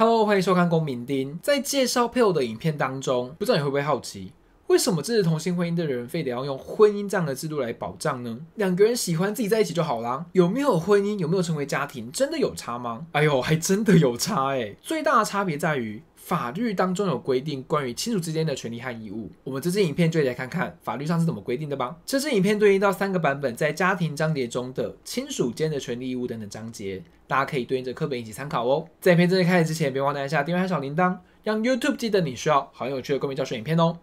Hello，欢迎收看《公民丁》。在介绍配偶的影片当中，不知道你会不会好奇，为什么支持同性婚姻的人非得要用婚姻这样的制度来保障呢？两个人喜欢自己在一起就好啦，有没有婚姻，有没有成为家庭，真的有差吗？哎呦，还真的有差哎！最大的差别在于。法律当中有规定关于亲属之间的权利和义务，我们这支影片就来看看法律上是怎么规定的吧。这支影片对应到三个版本在家庭章节中的亲属间的权利义务等等章节，大家可以对应着课本一起参考哦。在影片正式开始之前，别忘了按下订阅和小铃铛，让 YouTube 记得你需要好有趣的公民教学影片哦。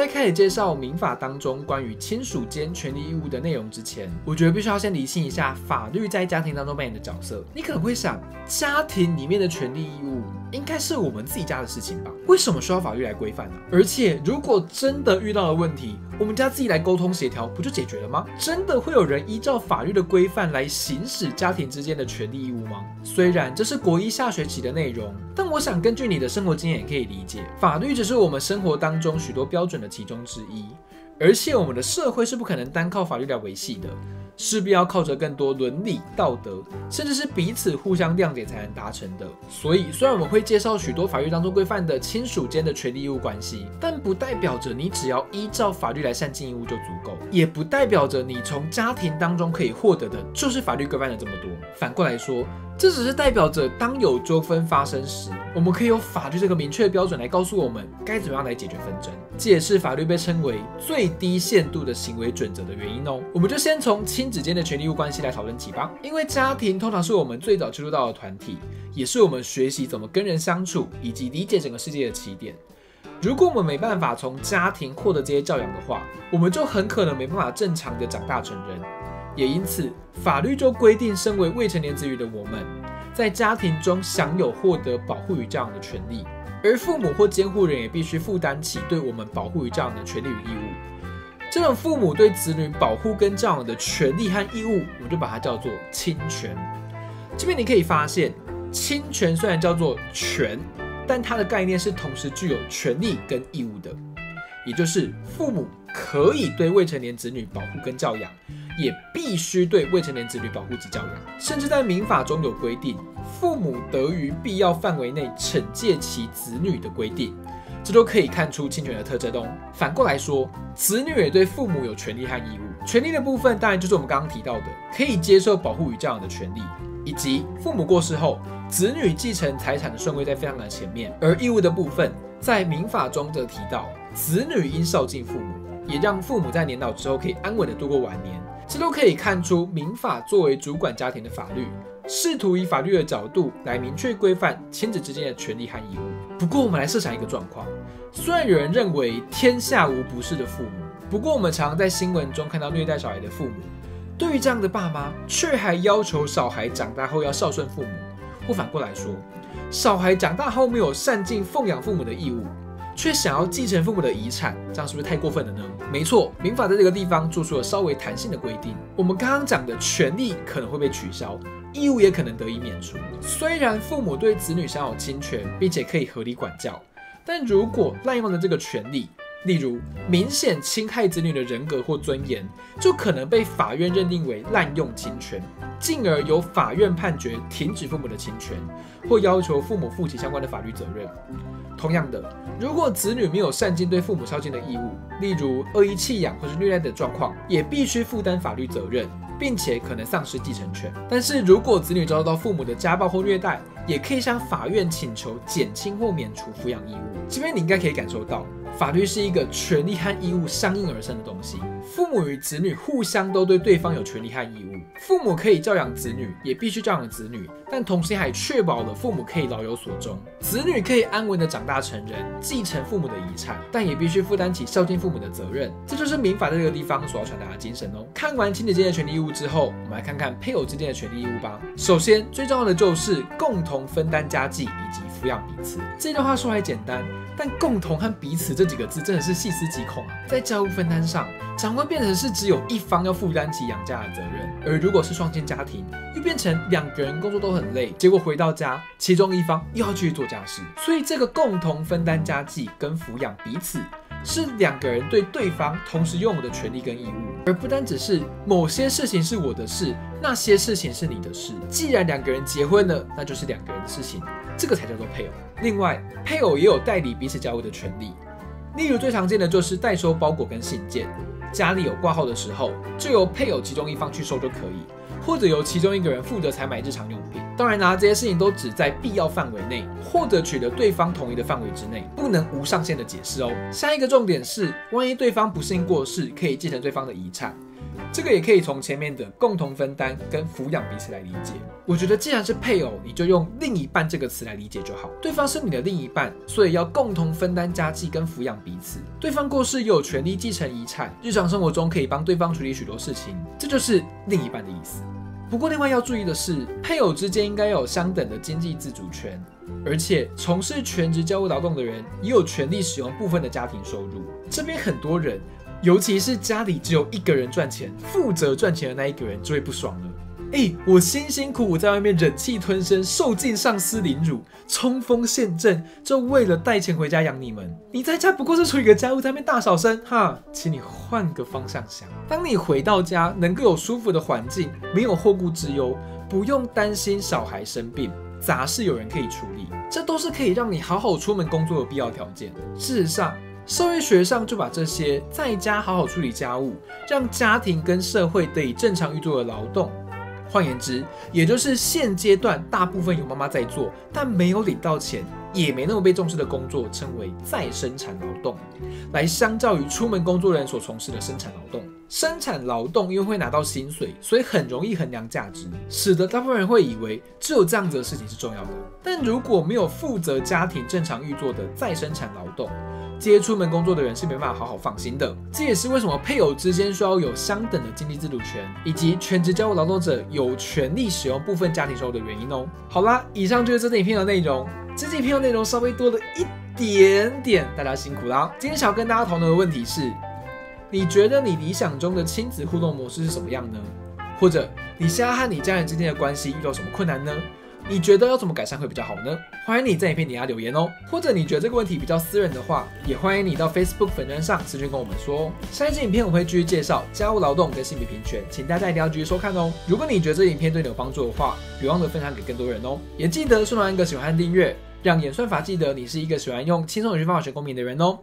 在开始介绍民法当中关于亲属间权利义务的内容之前，我觉得必须要先理清一下法律在家庭当中扮演的角色。你可能会想，家庭里面的权利义务应该是我们自己家的事情吧？为什么需要法律来规范呢？而且，如果真的遇到了问题，我们家自己来沟通协调，不就解决了吗？真的会有人依照法律的规范来行使家庭之间的权利义务吗？虽然这是国一下学期的内容，但我想根据你的生活经验也可以理解，法律只是我们生活当中许多标准的。其中之一，而且我们的社会是不可能单靠法律来维系的，势必要靠着更多伦理道德，甚至是彼此互相谅解才能达成的。所以，虽然我们会介绍许多法律当中规范的亲属间的权利义务关系，但不代表着你只要依照法律来善尽义务就足够，也不代表着你从家庭当中可以获得的就是法律规范的这么多。反过来说。这只是代表着，当有纠纷发生时，我们可以用法律这个明确的标准来告诉我们该怎么样来解决纷争。这也是法律被称为最低限度的行为准则的原因哦。我们就先从亲子间的权利义务关系来讨论起吧。因为家庭通常是我们最早接触到的团体，也是我们学习怎么跟人相处以及理解整个世界的起点。如果我们没办法从家庭获得这些教养的话，我们就很可能没办法正常的长大成人。也因此，法律就规定，身为未成年子女的我们，在家庭中享有获得保护与教养的权利，而父母或监护人也必须负担起对我们保护与教养的权利与义务。这种父母对子女保护跟教养的权利和义务，我们就把它叫做侵权。这边你可以发现，侵权虽然叫做权，但它的概念是同时具有权利跟义务的，也就是父母可以对未成年子女保护跟教养。也必须对未成年子女保护及教养，甚至在民法中有规定，父母得于必要范围内惩戒其子女的规定，这都可以看出侵权的特征哦。反过来说，子女也对父母有权利和义务。权利的部分当然就是我们刚刚提到的，可以接受保护与教养的权利，以及父母过世后，子女继承财产的顺位在非常的前面。而义务的部分，在民法中则提到，子女应孝敬父母，也让父母在年老之后可以安稳的度过晚年。这都可以看出，民法作为主管家庭的法律，试图以法律的角度来明确规范亲子之间的权利和义务。不过，我们来设想一个状况：虽然有人认为天下无不是的父母，不过我们常常在新闻中看到虐待小孩的父母。对于这样的爸妈，却还要求小孩长大后要孝顺父母，或反过来说，小孩长大后没有善尽奉养父母的义务。却想要继承父母的遗产，这样是不是太过分了呢？没错，民法在这个地方做出了稍微弹性的规定。我们刚刚讲的权利可能会被取消，义务也可能得以免除。虽然父母对子女享有侵权，并且可以合理管教，但如果滥用了这个权利，例如明显侵害子女的人格或尊严，就可能被法院认定为滥用侵权，进而由法院判决停止父母的侵权，或要求父母负起相关的法律责任。同样的，如果子女没有善尽对父母孝敬的义务，例如恶意弃养或是虐待的状况，也必须负担法律责任，并且可能丧失继承权。但是如果子女遭到父母的家暴或虐待，也可以向法院请求减轻或免除抚养义务。这边你应该可以感受到。法律是一个权利和义务相应而生的东西，父母与子女互相都对对方有权利和义务。父母可以教养子女，也必须教养子女，但同时还确保了父母可以老有所终，子女可以安稳的长大成人，继承父母的遗产，但也必须负担起孝敬父母的责任。这就是民法在这个地方所要传达的精神哦。看完亲子间的权利义务之后，我们来看看配偶之间的权利义务吧。首先，最重要的就是共同分担家计以及抚养彼此。这段话说来简单。但共同和彼此这几个字真的是细思极恐啊！在家务分担上，常会变成是只有一方要负担起养家的责任，而如果是双亲家庭，又变成两个人工作都很累，结果回到家，其中一方又要继续做家事。所以这个共同分担家计跟抚养彼此，是两个人对对方同时拥有的权利跟义务，而不单只是某些事情是我的事，那些事情是你的事。既然两个人结婚了，那就是两个人的事情，这个才叫做配偶。另外，配偶也有代理彼此家务的权利，例如最常见的就是代收包裹跟信件。家里有挂号的时候，就由配偶其中一方去收就可以，或者由其中一个人负责采买日常用品。当然啦，这些事情都只在必要范围内，或者取得对方同意的范围之内，不能无上限的解释哦。下一个重点是，万一对方不幸过世，可以继承对方的遗产。这个也可以从前面的共同分担跟抚养彼此来理解。我觉得既然是配偶，你就用另一半这个词来理解就好。对方是你的另一半，所以要共同分担家计跟抚养彼此。对方过世又有权利继承遗产，日常生活中可以帮对方处理许多事情，这就是另一半的意思。不过另外要注意的是，配偶之间应该有相等的经济自主权，而且从事全职家务劳动的人也有权利使用部分的家庭收入。这边很多人。尤其是家里只有一个人赚钱，负责赚钱的那一个人就会不爽了。哎，我辛辛苦苦在外面忍气吞声，受尽上司凌辱，冲锋陷阵，就为了带钱回家养你们。你在家不过是处理个家务，在那边大小声哈，请你换个方向想。当你回到家，能够有舒服的环境，没有后顾之忧，不用担心小孩生病，杂事有人可以处理，这都是可以让你好好出门工作的必要条件。事实上。社会学上就把这些在家好好处理家务，让家庭跟社会得以正常运作的劳动，换言之，也就是现阶段大部分有妈妈在做，但没有领到钱，也没那么被重视的工作，称为再生产劳动，来相较于出门工作人所从事的生产劳动。生产劳动因为会拿到薪水，所以很容易衡量价值，使得大部分人会以为只有这样子的事情是重要的。但如果没有负责家庭正常运作的再生产劳动，接出门工作的人是没办法好好放心的，这也是为什么配偶之间需要有相等的经济自主权，以及全职家务劳动者有权利使用部分家庭收入的原因哦。好啦，以上就是这影片的内容，这影片的内容稍微多了一点点，大家辛苦啦。今天想要跟大家讨论的问题是，你觉得你理想中的亲子互动模式是什么样呢？或者你现在和你家人之间的关系遇到什么困难呢？你觉得要怎么改善会比较好呢？欢迎你在影片底下留言哦，或者你觉得这个问题比较私人的话，也欢迎你到 Facebook 粉专上私信跟我们说哦。下一期影片我会继续介绍家务劳动跟性别平权，请大家一定要继续收看哦。如果你觉得这影片对你有帮助的话，别忘了分享给更多人哦。也记得顺便一个喜欢和订阅，让演算法记得你是一个喜欢用轻松有趣方法学公民的人哦。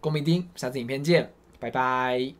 公民丁，下次影片见，拜拜。